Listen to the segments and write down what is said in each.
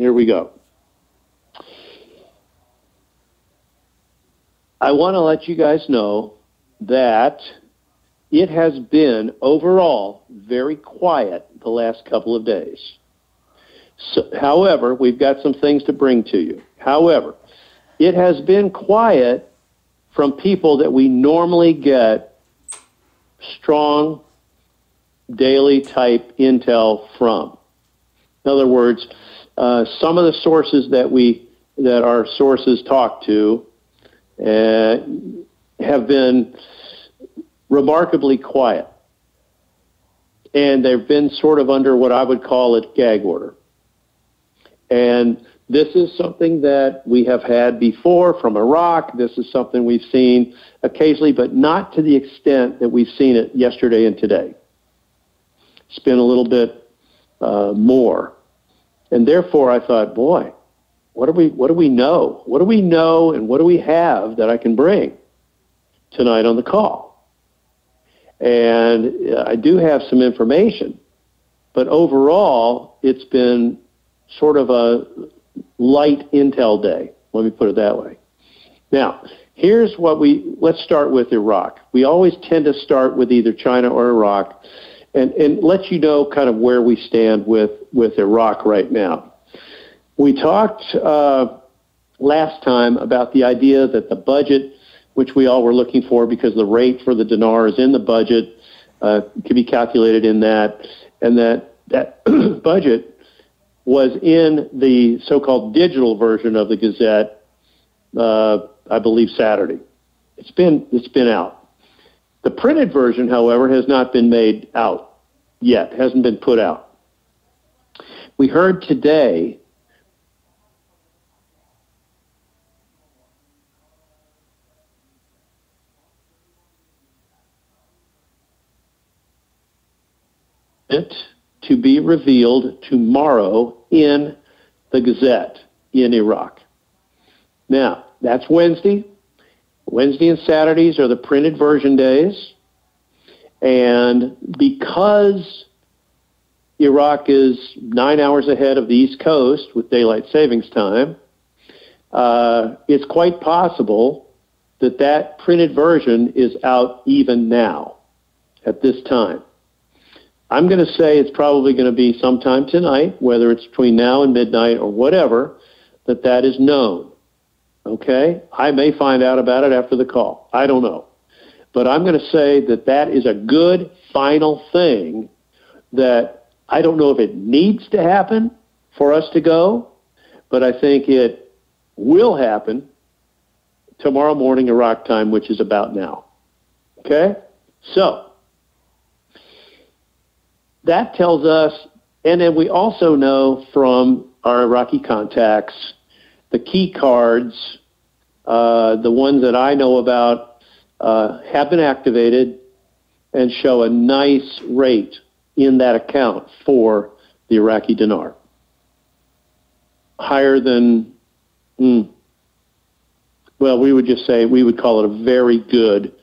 Here we go. I want to let you guys know that it has been overall very quiet the last couple of days. So, however, we've got some things to bring to you. However, it has been quiet from people that we normally get strong daily type intel from. In other words, uh, some of the sources that we that our sources talk to uh, have been remarkably quiet, and they've been sort of under what I would call a gag order. And this is something that we have had before from Iraq. This is something we've seen occasionally, but not to the extent that we've seen it yesterday and today. It's been a little bit uh, more. And therefore, I thought, boy, what do we what do we know? What do we know, and what do we have that I can bring tonight on the call? And uh, I do have some information, but overall, it's been sort of a light intel day. Let me put it that way. Now, here's what we let's start with Iraq. We always tend to start with either China or Iraq and, and let you know kind of where we stand with, with Iraq right now. We talked uh, last time about the idea that the budget, which we all were looking for because the rate for the dinar is in the budget, uh, can be calculated in that, and that that budget was in the so-called digital version of the Gazette, uh, I believe Saturday. It's been it's been out. The printed version, however, has not been made out yet, hasn't been put out. We heard today it to be revealed tomorrow in the Gazette in Iraq. Now, that's Wednesday. Wednesday and Saturdays are the printed version days. And because Iraq is nine hours ahead of the East Coast with daylight savings time, uh, it's quite possible that that printed version is out even now at this time. I'm going to say it's probably going to be sometime tonight, whether it's between now and midnight or whatever, that that is known. Okay? I may find out about it after the call. I don't know. But I'm going to say that that is a good final thing that I don't know if it needs to happen for us to go, but I think it will happen tomorrow morning Iraq time, which is about now. Okay? So, that tells us, and then we also know from our Iraqi contacts, the key cards, uh, the ones that I know about uh, have been activated and show a nice rate in that account for the Iraqi dinar. Higher than, mm, well, we would just say we would call it a very good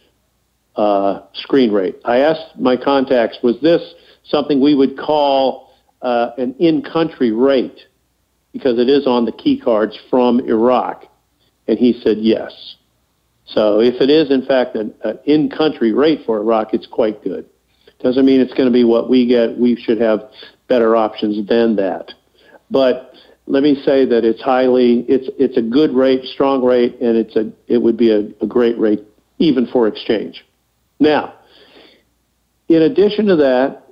uh, screen rate. I asked my contacts, was this something we would call uh, an in-country rate? Because it is on the key cards from Iraq. And he said yes. So if it is, in fact, an, an in-country rate for Iraq, it's quite good. Doesn't mean it's going to be what we get. We should have better options than that. But let me say that it's highly, it's it's a good rate, strong rate, and it's a it would be a, a great rate even for exchange. Now, in addition to that,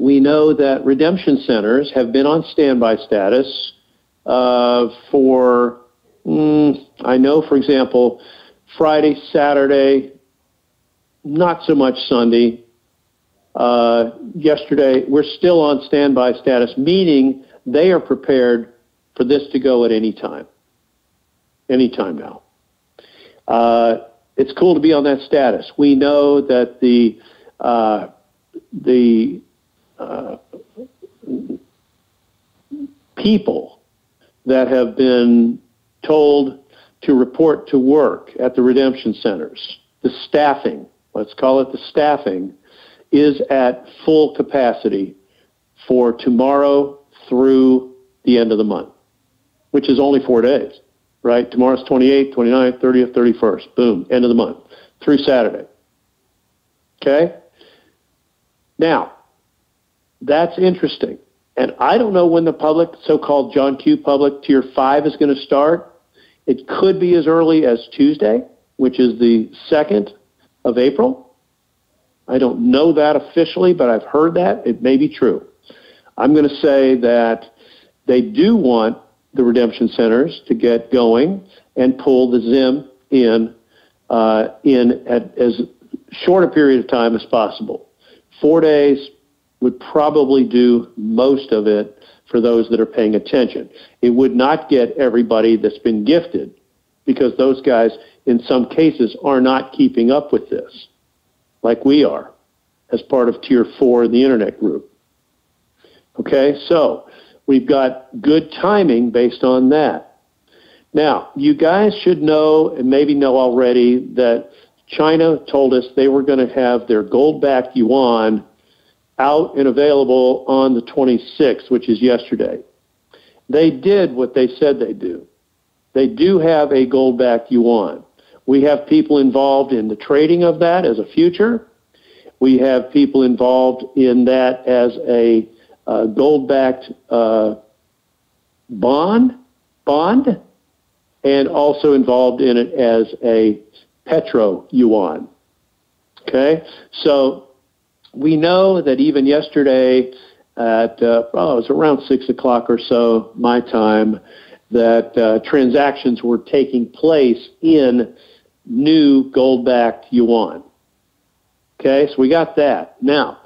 we know that redemption centers have been on standby status uh, for Mm, I know, for example, Friday, Saturday, not so much Sunday. Uh, yesterday, we're still on standby status, meaning they are prepared for this to go at any time. Any time now. Uh, it's cool to be on that status. We know that the uh, the people that have been told to report to work at the redemption centers. The staffing, let's call it the staffing, is at full capacity for tomorrow through the end of the month, which is only four days, right? Tomorrow's 28th, 29th, 30th, 31st. Boom, end of the month through Saturday. Okay? Now, that's interesting. And I don't know when the public, so called John Q public tier five is going to start. It could be as early as Tuesday, which is the 2nd of April. I don't know that officially, but I've heard that. It may be true. I'm going to say that they do want the redemption centers to get going and pull the ZIM in uh, in at as short a period of time as possible. Four days would probably do most of it for those that are paying attention. It would not get everybody that's been gifted because those guys, in some cases, are not keeping up with this like we are as part of Tier 4 in the Internet group. Okay, so we've got good timing based on that. Now, you guys should know, and maybe know already, that China told us they were going to have their gold backed yuan out and available on the 26th, which is yesterday. They did what they said they do. They do have a gold backed yuan. We have people involved in the trading of that as a future. We have people involved in that as a uh, gold backed uh, bond, bond, and also involved in it as a petro yuan. Okay, so we know that even yesterday at uh, oh, it was around six o'clock or so my time that uh, transactions were taking place in new gold-backed yuan. Okay, so we got that. Now,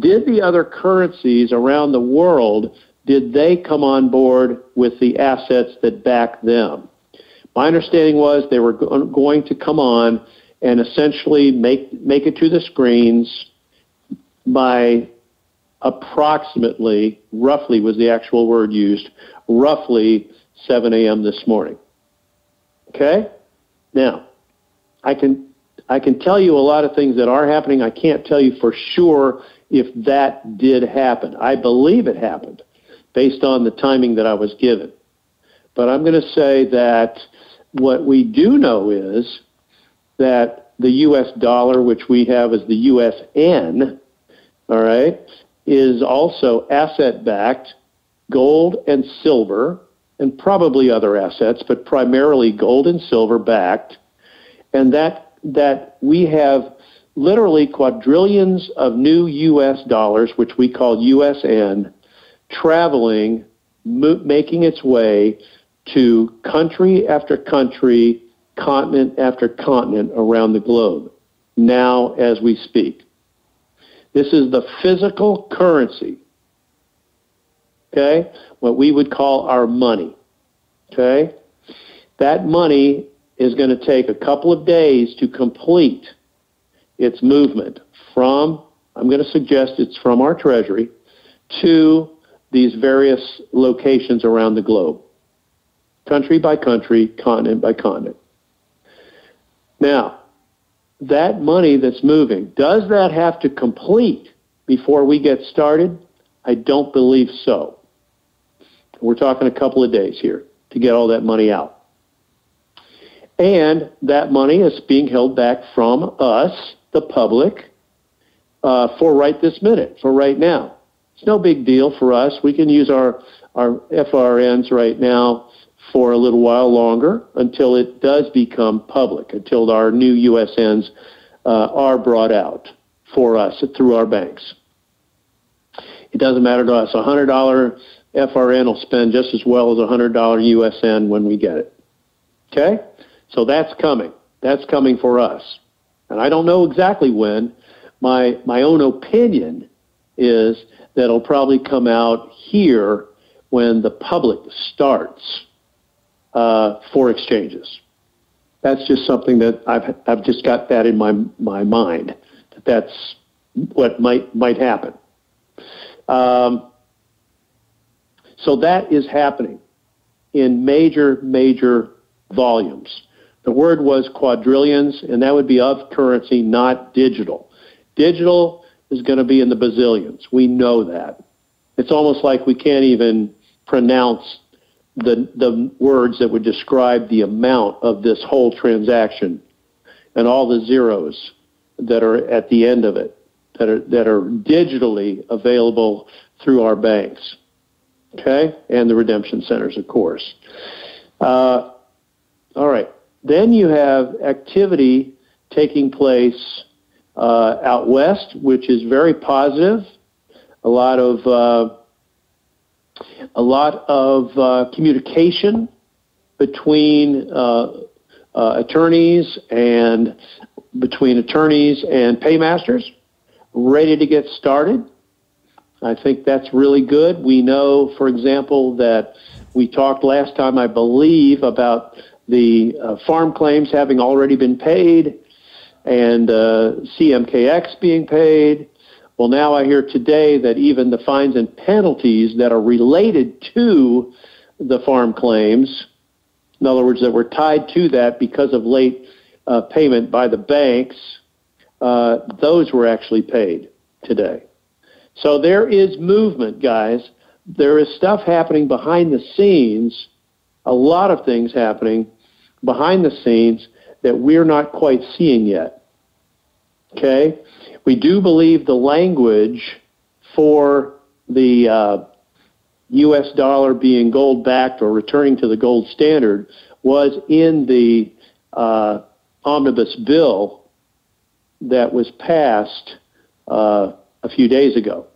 did the other currencies around the world did they come on board with the assets that back them? My understanding was they were going to come on and essentially make make it to the screens by approximately, roughly was the actual word used, roughly 7 a.m. this morning. Okay? Now, I can I can tell you a lot of things that are happening. I can't tell you for sure if that did happen. I believe it happened based on the timing that I was given. But I'm going to say that what we do know is that the US dollar, which we have as the USN, all right, is also asset backed, gold and silver, and probably other assets, but primarily gold and silver backed, and that that we have literally quadrillions of new U.S. dollars, which we call USN, traveling, mo- making its way to country after country, continent after continent around the globe, now as we speak. This is the physical currency. Okay? What we would call our money. Okay? That money is going to take a couple of days to complete its movement from, I'm going to suggest it's from our Treasury, to these various locations around the globe, country by country, continent by continent. Now, that money that's moving, does that have to complete before we get started? I don't believe so. We're talking a couple of days here to get all that money out. And that money is being held back from us, the public, uh, for right this minute, for right now. It's no big deal for us. We can use our, our FRNs right now for a little while longer until it does become public, until our new USNs uh, are brought out for us through our banks. It doesn't matter to us. A $100 FRN will spend just as well as a $100 USN when we get it. Okay? So that's coming. That's coming for us. And I don't know exactly when. My, my own opinion is that it'll probably come out here when the public starts uh, for exchanges. That's just something that I've I've just got that in my my mind that that's what might might happen. Um, so that is happening in major major volumes. The word was quadrillions, and that would be of currency, not digital. Digital is going to be in the bazillions. We know that. It's almost like we can't even pronounce the, the words that would describe the amount of this whole transaction and all the zeros that are at the end of it that are, that are digitally available through our banks. Okay? And the redemption centers, of course. Uh, all right. Then you have activity taking place uh, out west, which is very positive. A lot of uh, a lot of uh, communication between uh, uh, attorneys and between attorneys and paymasters, ready to get started. I think that's really good. We know, for example, that we talked last time, I believe, about the uh, farm claims having already been paid and uh, CMKX being paid. Well, now I hear today that even the fines and penalties that are related to the farm claims, in other words, that were tied to that because of late uh, payment by the banks, uh, those were actually paid today. So there is movement, guys. There is stuff happening behind the scenes, a lot of things happening behind the scenes that we're not quite seeing yet. Okay? We do believe the language for the uh, U.S. dollar being gold backed or returning to the gold standard was in the uh, omnibus bill that was passed uh, a few days ago.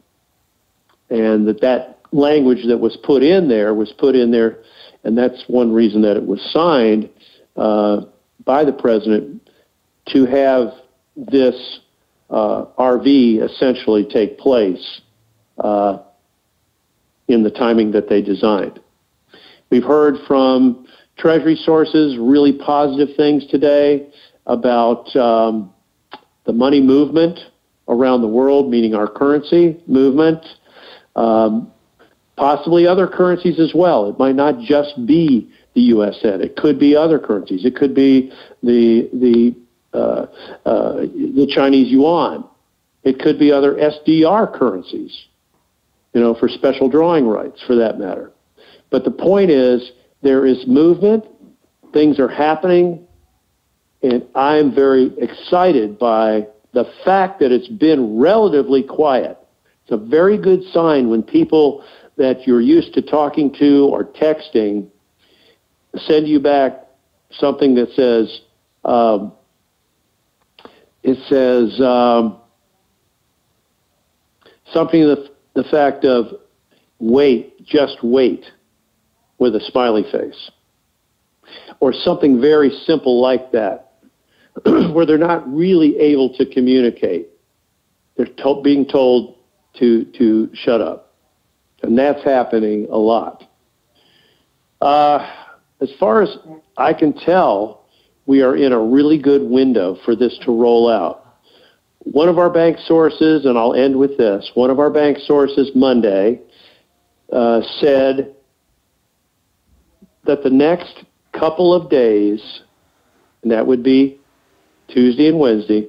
And that that language that was put in there was put in there, and that's one reason that it was signed uh, by the president to have this uh, RV essentially take place uh, in the timing that they designed. We've heard from Treasury sources really positive things today about um, the money movement around the world, meaning our currency movement, um, possibly other currencies as well. It might not just be the U.S. Fed. It could be other currencies. It could be the the the Chinese yuan. It could be other SDR currencies, you know, for special drawing rights, for that matter. But the point is, there is movement. Things are happening, and I'm very excited by the fact that it's been relatively quiet. It's a very good sign when people that you're used to talking to or texting send you back something that says, um, it says um, something the, the fact of wait, just wait, with a smiley face. Or something very simple like that, where they're not really able to communicate. They're to- being told to, to shut up. And that's happening a lot. Uh, as far as I can tell, we are in a really good window for this to roll out. One of our bank sources, and I'll end with this, one of our bank sources Monday uh, said that the next couple of days, and that would be Tuesday and Wednesday,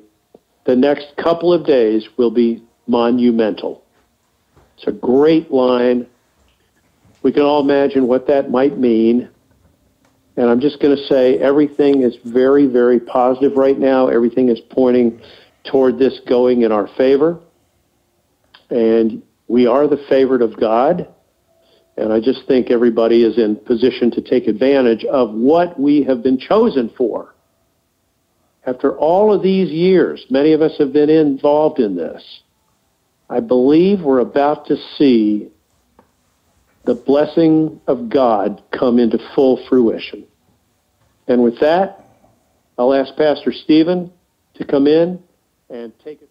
the next couple of days will be monumental. It's a great line. We can all imagine what that might mean. And I'm just going to say everything is very, very positive right now. Everything is pointing toward this going in our favor. And we are the favorite of God. And I just think everybody is in position to take advantage of what we have been chosen for. After all of these years, many of us have been involved in this. I believe we're about to see the blessing of God come into full fruition. And with that, I'll ask Pastor Stephen to come in and take it.